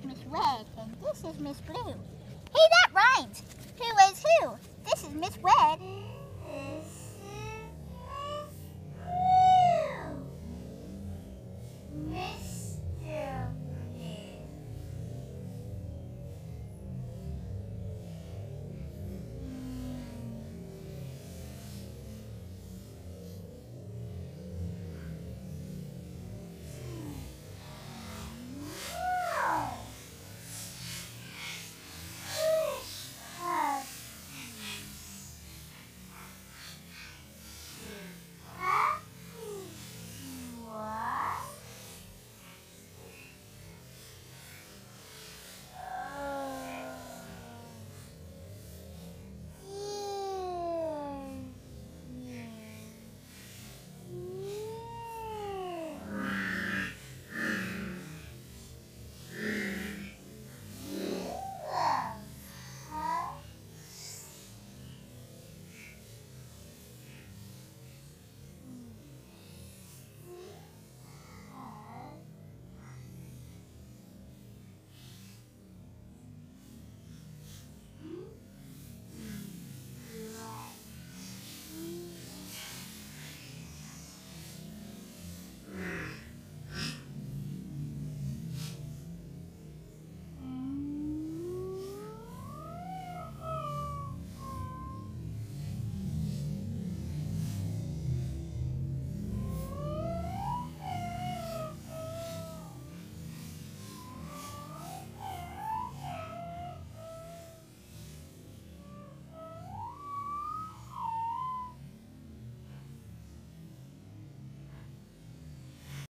is Miss Red, and this is Miss Blue. Hey, that rhymes. Who is who? This is Miss Red.